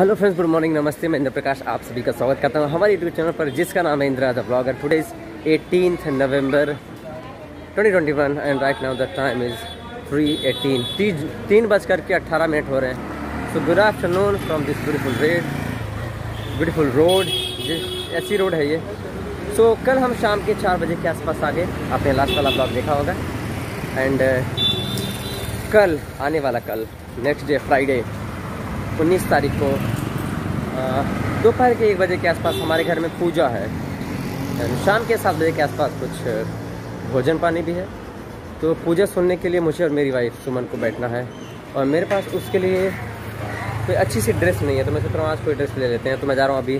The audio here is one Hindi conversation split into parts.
हेलो फ्रेंड्स गुड मॉर्निंग नमस्ते मैं इंद्र प्रकाश आप सभी का स्वागत करता हूँ हमारे यूट्यूब चैनल पर जिसका नाम है Indira the blogger today is eighteenth November 2021 and right now the time is three eighteen तीन बज कर के अट्ठारह मिनट हो रहे हैं। So good afternoon from this beautiful red beautiful road ऐसी रोड है ये। सो so, कल हम शाम के चार बजे के आसपास आ गए आपने लास्ट वाला ब्लॉग देखा होगा। एंड uh, कल आने वाला कल नेक्स्ट डे फ्राइडे 19 तारीख को दोपहर के एक बजे के आसपास हमारे घर में पूजा है। शाम के सात बजे के आसपास कुछ भोजन पानी भी है। तो पूजा सुनने के लिए मुझे और मेरी वाइफ सुमन को बैठना है। और मेरे पास उसके लिए कोई अच्छी सी ड्रेस नहीं है तो मैं सोच रहा हूँ आज कोई ड्रेस ले लेते हैं। तो मैं जा रहा हूँ अभी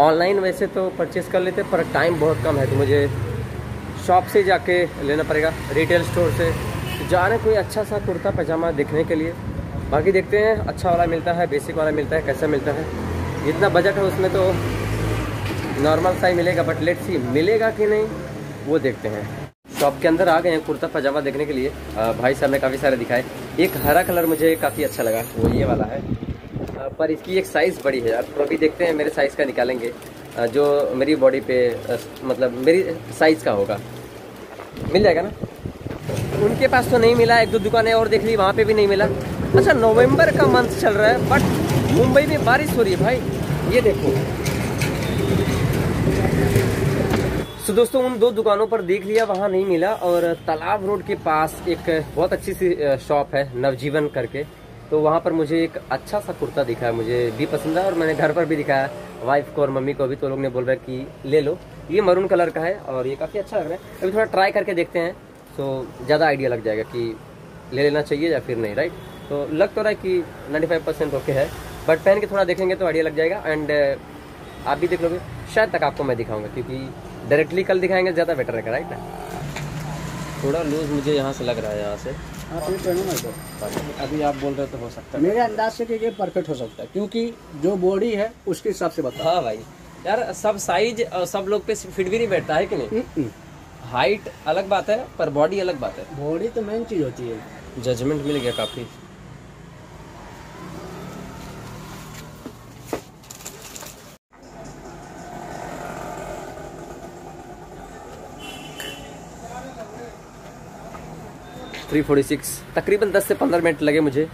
ऑनलाइन वैसे तो परचेस कर लेते पर टाइम बहुत कम है तो मुझे शॉप से जाके लेना पड़ेगा रिटेल स्टोर से। जा रहे कोई अच्छा सा कुर्ता पजामा देखने के लिए। बाकी देखते हैं अच्छा वाला मिलता है बेसिक वाला मिलता है कैसा मिलता है। जितना बजट है उसमें तो नॉर्मल सा ही मिलेगा बट लेट सी मिलेगा कि नहीं वो देखते हैं। शॉप के अंदर आ गए हैं कुर्ता पजामा देखने के लिए। आ, भाई साहब ने काफ़ी सारे दिखाए। एक हरा कलर मुझे काफ़ी अच्छा लगा वो ये वाला है। आ, पर इसकी एक साइज़ बड़ी है तो अभी देखते हैं मेरे साइज़ का निकालेंगे। आ, जो मेरी बॉडी पे मतलब मेरी साइज़ का होगा। मिल जाएगा ना? उनके पास तो नहीं मिला एक दो दुकानें और देख ली वहाँ पे भी नहीं मिला। अच्छा नवंबर का मंथ चल रहा है बट मुंबई में बारिश हो रही है भाई। ये देखो। तो दोस्तों उन दो दुकानों पर देख लिया, वहाँ नहीं मिला, और तालाब रोड के पास एक बहुत अच्छी सी शॉप है, नवजीवन करके। तो वहाँ पर मुझे एक अच्छा सा कुर्ता दिखा मुझे भी पसंद है और मैंने घर पर भी दिखाया। वाइफ को और मम्मी को भी तो लोग ने बोल रहे कि ले लो। ये मरून कलर का है, और ये काफ़ी अच्छा लग रहा है। अभी थोड़ा ट्राई करके देखते हैं। तो ज़्यादा आइडिया लग जाएगा कि ले लेना चाहिए या फिर नहीं राइट तो लग तो रहा है कि 95 परसेंट ओके है बट पहन के थोड़ा देखेंगे तो आइडिया लग जाएगा एंड आप भी देख लोगे शायद तक आपको मैं दिखाऊँगा क्योंकि डायरेक्टली कल दिखाएँगे ज़्यादा बेटर रहेगा राइट ना थोड़ा लूज मुझे यहाँ से लग रहा है यहाँ से। हाँ तो पहनो तो अभी आप बोल रहे हो तो हो सकता है। मेरे अंदाज से कि ये परफेक्ट हो सकता है क्योंकि जो बॉडी है उसके हिसाब से बता हाँ भाई। यार सब साइज़ सब लोग पे फिट भी नहीं बैठता है कि नहीं? हाइट अलग बात है पर बॉडी अलग बात है। बॉडी तो मेन चीज़ होती है। जजमेंट मिल गया काफ़ी। थ्री फोर्टी सिक्स तकरीबन दस से पंद्रह मिनट लगे मुझे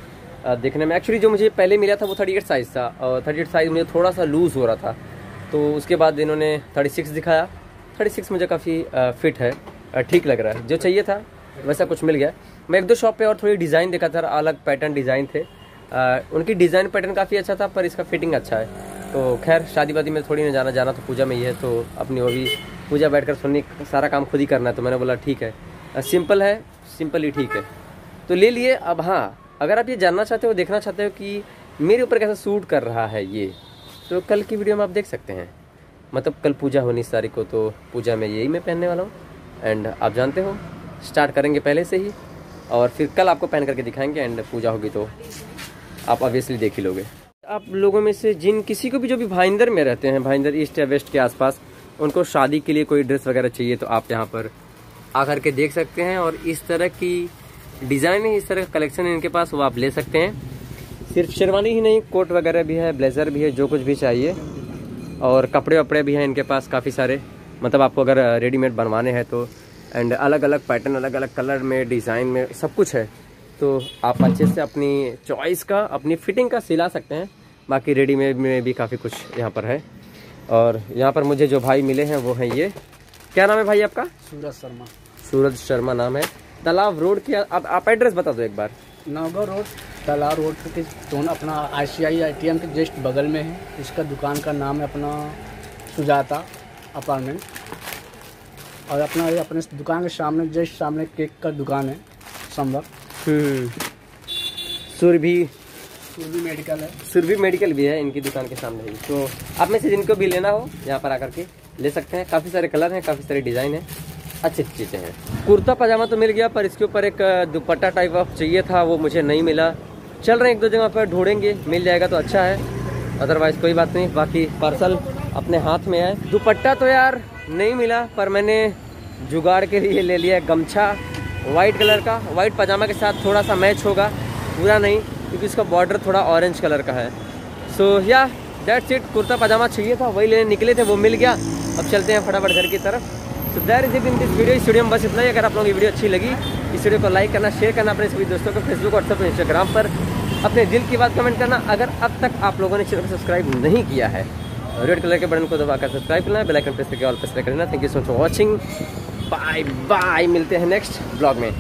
देखने में। एक्चुअली जो मुझे पहले मिला था वो थर्टी एट साइज़ था और थर्टी एट साइज़ मुझे थोड़ा सा लूज़ हो रहा था। तो उसके बाद इन्होंने थर्टी सिक्स दिखाया। थर्टी सिक्स मुझे काफ़ी फिट है ठीक लग रहा है। जो चाहिए था वैसा कुछ मिल गया। मैं एक दो शॉप पे और थोड़ी डिज़ाइन देखा था अलग पैटर्न डिज़ाइन थे। आ, उनकी डिज़ाइन पैटर्न काफ़ी अच्छा था पर इसका फिटिंग अच्छा है। तो खैर शादी वादी में थोड़ी ना जाना जाना तो पूजा में ही है तो अपनी वो भी पूजा बैठ कर सुनने सारा काम खुद ही करना है तो मैंने बोला ठीक है। सिंपल है सिंपल ठीक है। तो ले लिए, अब हाँ अगर आप ये जानना चाहते हो, देखना चाहते हो कि मेरे ऊपर कैसा सूट कर रहा है ये तो कल की वीडियो में आप देख सकते हैं। मतलब कल पूजा होनी इस तारीख को तो पूजा में यही मैं पहनने वाला हूँ। एंड आप जानते हो स्टार्ट करेंगे पहले से ही, और फिर कल आपको पहन करके दिखाएँगे एंड पूजा होगी तो आप ऑब्वियसली देख ही लोगे। आप लोगों में से जिन किसी को भी, जो भी भाईंदर में रहते हैं, भाईंदर ईस्ट या वेस्ट के आसपास, उनको शादी के लिए कोई ड्रेस वगैरह चाहिए तो आप यहाँ पर आकर के देख सकते हैं और इस तरह की डिज़ाइन है, इस तरह का कलेक्शन इनके पास वो आप ले सकते हैं। सिर्फ़ शेरवानी ही नहीं, कोट वगैरह भी है, ब्लेज़र भी है, जो कुछ भी चाहिए। और कपड़े वपड़े भी हैं इनके पास काफ़ी सारे। मतलब आपको अगर रेडीमेड बनवाने हैं तो एंड अलग अलग पैटर्न अलग अलग कलर में डिज़ाइन में सब कुछ है। तो आप अच्छे से अपनी चॉइस का, अपनी फिटिंग का सिला सकते हैं। बाकी रेडीमेड में भी काफ़ी कुछ यहाँ पर है। और यहाँ पर मुझे जो भाई मिले हैं, वो हैं ये। क्या नाम है भाई आपका? सूरज शर्मा। सूरज शर्मा नाम है। तालाब रोड की आप, आप एड्रेस बता दो एक बार। नवगढ़ रोड तालाब रोड के दोनों अपना आई सी आई आई के जस्ट बगल में है। इसका दुकान का नाम है अपना सुजाता अपार्टमेंट। और अपना ये अपने दुकान के सामने जस्ट सामने केक का दुकान है संभव। सुरभि। सुरभि मेडिकल है। सुरभि मेडिकल भी है इनकी दुकान के सामने ही। तो आप में से जिनको भी लेना हो यहाँ पर आकर के। ले सकते हैं। काफ़ी सारे कलर हैं, काफ़ी सारे डिज़ाइन हैं। अच्छी अच्छी चीज़ें हैं। कुर्ता पजामा तो मिल गया, पर इसके ऊपर एक दुपट्टा टाइप ऑफ़ चाहिए था, वो मुझे नहीं मिला। चल रहे हैं एक दो जगह पर, ढूंढेंगे, मिल जाएगा तो अच्छा है। अदरवाइज़ कोई बात नहीं, बाकी पार्सल अपने हाथ में है। दुपट्टा तो यार नहीं मिला, पर मैंने जुगाड़ के लिए ले लिया गमछा। वाइट कलर का वाइट पजामा के साथ थोड़ा सा मैच होगा, पूरा नहीं, क्योंकि इसका बॉर्डर थोड़ा ऑरेंज कलर का है। सो या डेट सीट कुर्ता पजामा चाहिए था, वही लेने निकले थे, वो मिल गया। अब चलते हैं फटाफट घर की तरफ़। So there is in this video इस वीडियो में बस इतना ही। अगर आप लोगों की वीडियो अच्छी लगी, इस वीडियो को लाइक करना शेयर करना अपने सभी दोस्तों को फेसबुक व्हाट्सएप इंस्टाग्राम पर। अपने दिल की बात कमेंट करना। अगर अब तक आप लोगों ने चैनल को सब्सक्राइब नहीं किया है रेड कलर के बटन को दबाकर सब्सक्राइब करना बेल आइकन प्रेस करके ऑल प्रेस करना। Thank you so much for watching bye bye मिलते हैं नेक्स्ट ब्लॉग में।